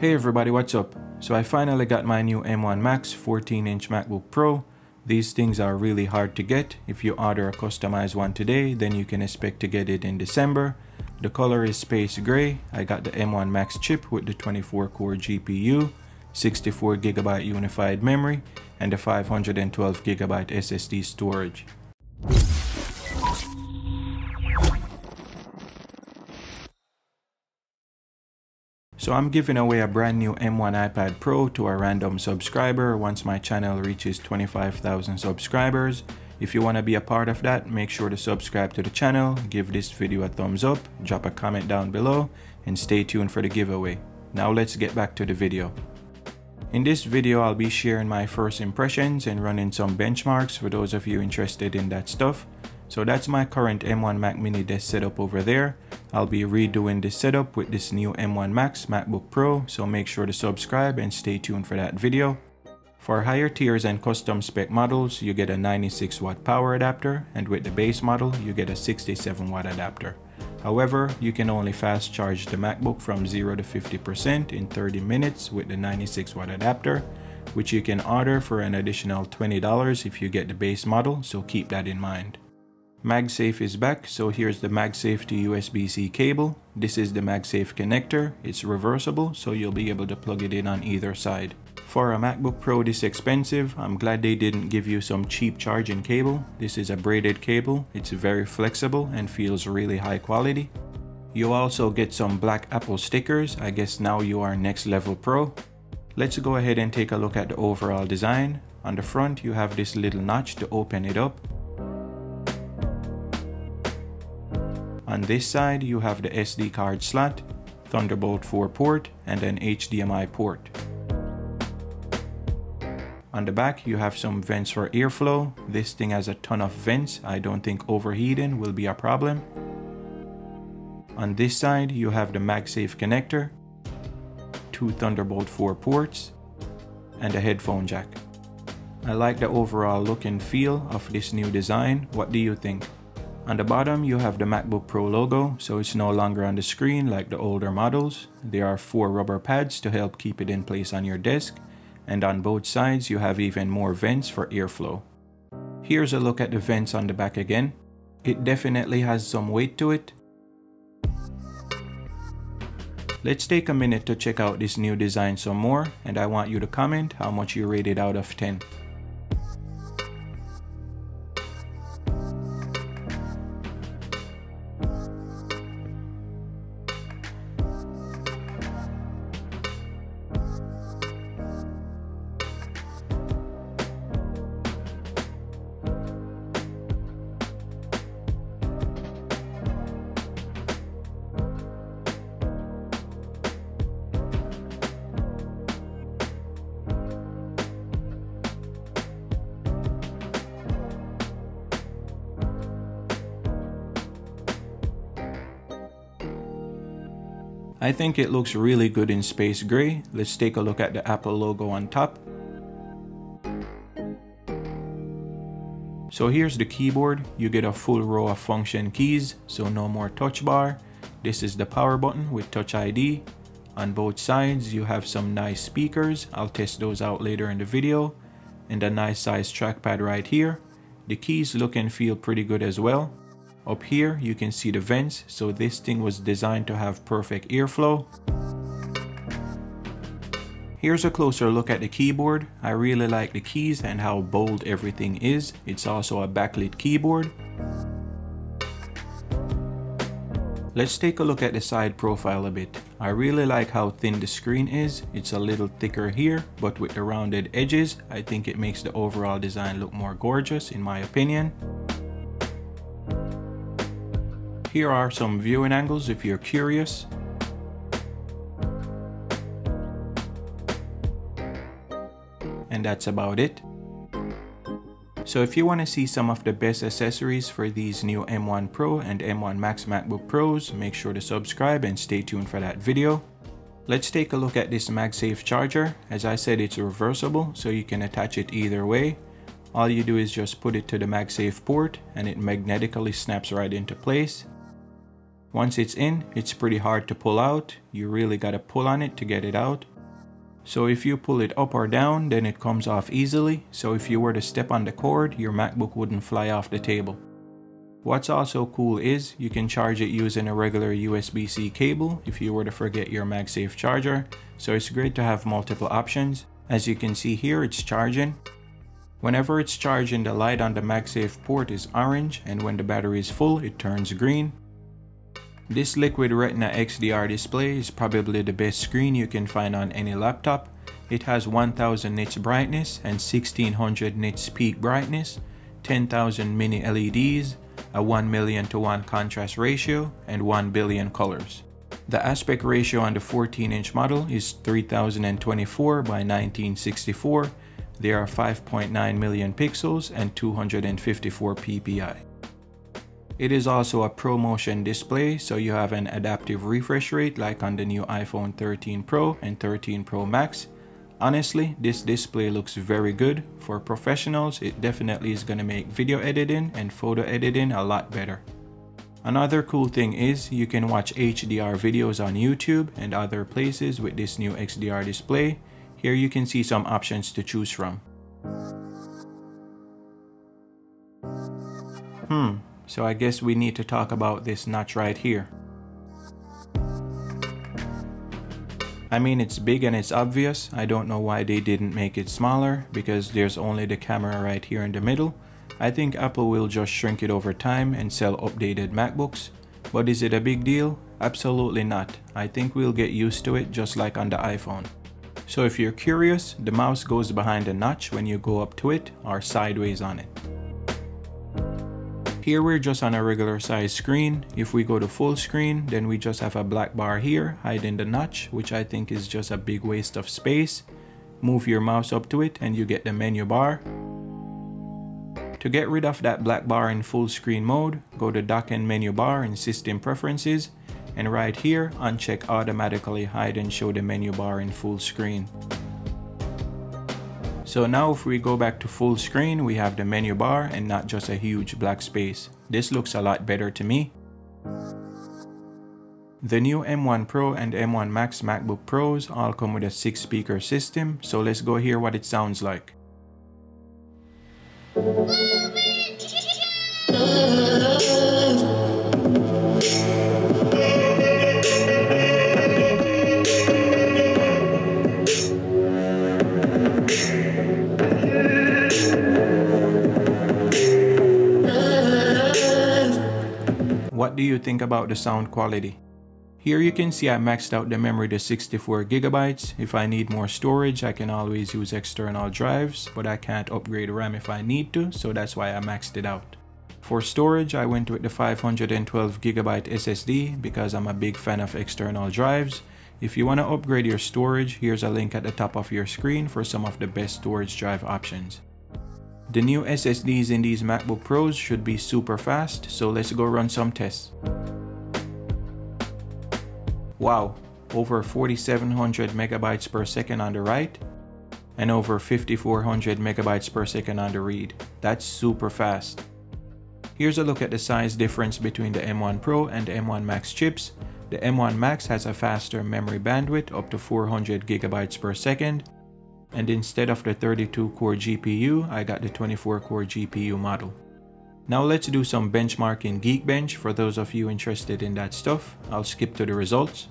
Hey everybody, what's up? So I finally got my new M1 Max 14 inch MacBook Pro. These things are really hard to get. If you order a customized one today, then you can expect to get it in December. The color is space gray. I got the M1 Max chip with the 24 core GPU, 64 gigabyte unified memory, and the 512 gigabyte SSD storage. So I'm giving away a brand new M1 iPad Pro to a random subscriber once my channel reaches 25,000 subscribers. If you want to be a part of that, make sure to subscribe to the channel, give this video a thumbs up, drop a comment down below, and stay tuned for the giveaway. Now let's get back to the video. In this video, I'll be sharing my first impressions and running some benchmarks for those of you interested in that stuff. So that's my current M1 Mac Mini desk setup over there. I'll be redoing this setup with this new M1 Max MacBook Pro, so make sure to subscribe and stay tuned for that video. For higher tiers and custom spec models, you get a 96 watt power adapter, and with the base model, you get a 67 watt adapter. However, you can only fast charge the MacBook from 0 to 50% in 30 minutes with the 96 watt adapter, which you can order for an additional $20 if you get the base model, so keep that in mind. MagSafe is back, so here's the MagSafe to USB-C cable. This is the MagSafe connector. It's reversible, so you'll be able to plug it in on either side. For a MacBook Pro this expensive, I'm glad they didn't give you some cheap charging cable. This is a braided cable. It's very flexible and feels really high quality. You also get some black Apple stickers. I guess now you are next level pro. Let's go ahead and take a look at the overall design. On the front, you have this little notch to open it up. On this side, you have the SD card slot, Thunderbolt 4 port, and an HDMI port. On the back, you have some vents for airflow. This thing has a ton of vents. I don't think overheating will be a problem. On this side, you have the MagSafe connector, two Thunderbolt 4 ports, and a headphone jack. I like the overall look and feel of this new design. What do you think? On the bottom, you have the MacBook Pro logo, so it's no longer on the screen like the older models. There are four rubber pads to help keep it in place on your desk, and on both sides you have even more vents for airflow. Here's a look at the vents on the back again. It definitely has some weight to it. Let's take a minute to check out this new design some more, and I want you to comment how much you rate it out of 10. I think it looks really good in space gray. Let's take a look at the Apple logo on top. So here's the keyboard. You get a full row of function keys, so no more touch bar. This is the power button with Touch ID. On both sides, you have some nice speakers. I'll test those out later in the video. And a nice size trackpad right here. The keys look and feel pretty good as well. Up here, you can see the vents, so this thing was designed to have perfect airflow. Here's a closer look at the keyboard. I really like the keys and how bold everything is. It's also a backlit keyboard. Let's take a look at the side profile a bit. I really like how thin the screen is. It's a little thicker here, but with the rounded edges, I think it makes the overall design look more gorgeous in my opinion. Here are some viewing angles if you're curious. And that's about it. So if you want to see some of the best accessories for these new M1 Pro and M1 Max MacBook Pros, make sure to subscribe and stay tuned for that video. Let's take a look at this MagSafe charger. As I said, it's reversible, so you can attach it either way. All you do is just put it to the MagSafe port and it magnetically snaps right into place. Once it's in, it's pretty hard to pull out. You really gotta pull on it to get it out. So if you pull it up or down, then it comes off easily. So if you were to step on the cord, your MacBook wouldn't fly off the table. What's also cool is you can charge it using a regular USB-C cable if you were to forget your MagSafe charger. So it's great to have multiple options. As you can see here, it's charging. Whenever it's charging, the light on the MagSafe port is orange and when the battery is full, it turns green. This Liquid Retina XDR display is probably the best screen you can find on any laptop. It has 1000 nits brightness and 1600 nits peak brightness, 10,000 mini LEDs, a 1 million to 1 contrast ratio, and 1 billion colors. The aspect ratio on the 14 inch model is 3024 by 1964. There are 5.9 million pixels and 254 ppi. It is also a ProMotion display, so you have an adaptive refresh rate like on the new iPhone 13 Pro and 13 Pro Max. Honestly, this display looks very good. For professionals, it definitely is going to make video editing and photo editing a lot better. Another cool thing is you can watch HDR videos on YouTube and other places with this new XDR display. Here you can see some options to choose from. Hmm, so I guess we need to talk about this notch right here. I mean it's big and it's obvious, I don't know why they didn't make it smaller because there's only the camera right here in the middle. I think Apple will just shrink it over time and sell updated MacBooks. But is it a big deal? Absolutely not. I think we'll get used to it just like on the iPhone. So if you're curious, the mouse goes behind the notch when you go up to it or sideways on it. Here we're just on a regular size screen. If we go to full screen, then we just have a black bar here hiding the notch, which I think is just a big waste of space. Move your mouse up to it and you get the menu bar. To get rid of that black bar in full screen mode, go to dock and menu bar in system preferences and right here uncheck automatically hide and show the menu bar in full screen. So now if we go back to full screen, we have the menu bar and not just a huge black space. This looks a lot better to me. The new M1 Pro and M1 Max MacBook Pros all come with a 6 speaker system, so let's go hear what it sounds like. Think about the sound quality? Here you can see I maxed out the memory to 64 gigabytes. If I need more storage, I can always use external drives, but I can't upgrade RAM if I need to, so that's why I maxed it out. For storage, I went with the 512 gigabyte SSD because I'm a big fan of external drives. If you want to upgrade your storage, here's a link at the top of your screen for some of the best storage drive options. The new SSDs in these MacBook Pros should be super fast, so let's go run some tests. Wow, over 4700 megabytes per second on the write and over 5400 megabytes per second on the read. That's super fast. Here's a look at the size difference between the M1 Pro and the M1 Max chips. The M1 Max has a faster memory bandwidth up to 400 gigabytes per second and instead of the 32 core GPU, I got the 24 core GPU model. Now let's do some benchmarking Geekbench for those of you interested in that stuff. I'll skip to the results.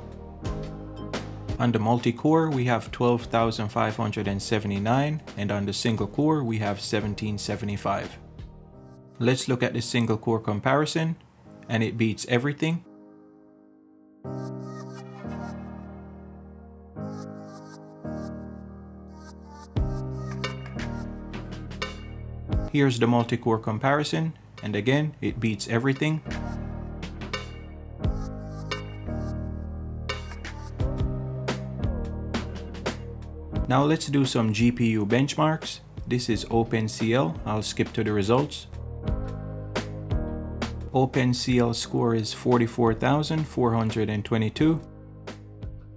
On the multi-core, we have 12,579 and on the single core, we have 1775. Let's look at the single core comparison and it beats everything Here's the multi-core comparison, and again, it beats everything. Now let's do some GPU benchmarks. This is OpenCL, I'll skip to the results. OpenCL score is 44,422.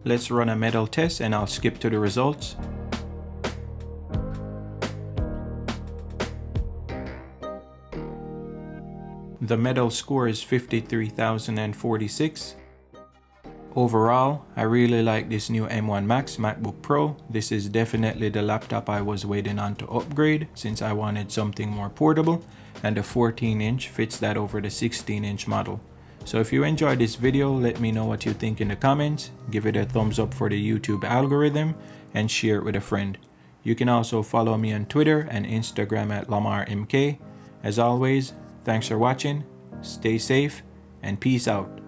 Let's run a metal test and I'll skip to the results. The Metal score is 53,046. Overall, I really like this new M1 Max MacBook Pro. This is definitely the laptop I was waiting on to upgrade since I wanted something more portable and the 14 inch fits that over the 16 inch model. So if you enjoyed this video, let me know what you think in the comments, give it a thumbs up for the YouTube algorithm, and share it with a friend. You can also follow me on Twitter and Instagram at LamarMK. As always, thanks for watching, stay safe, and peace out.